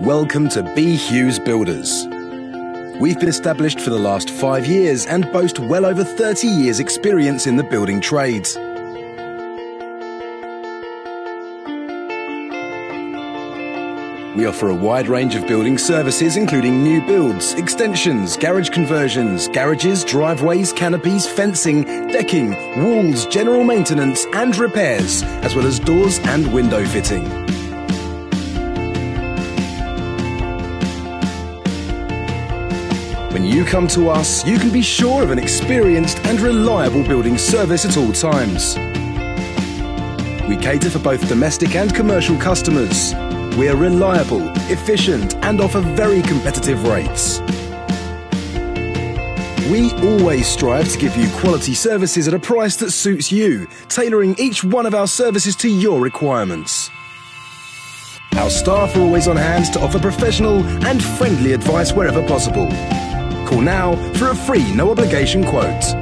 Welcome to B. Hughes Builders. We've been established for the last five years and boast well over 30 years' experience in the building trades. We offer a wide range of building services, including new builds, extensions, garage conversions, garages, driveways, canopies, fencing, decking, walls, general maintenance, and repairs, as well as doors and window fitting. When you come to us, you can be sure of an experienced and reliable building service at all times. We cater for both domestic and commercial customers. We are reliable, efficient, and offer very competitive rates. We always strive to give you quality services at a price that suits you, tailoring each one of our services to your requirements. Our staff are always on hand to offer professional and friendly advice wherever possible. Call now for a free no obligation quote.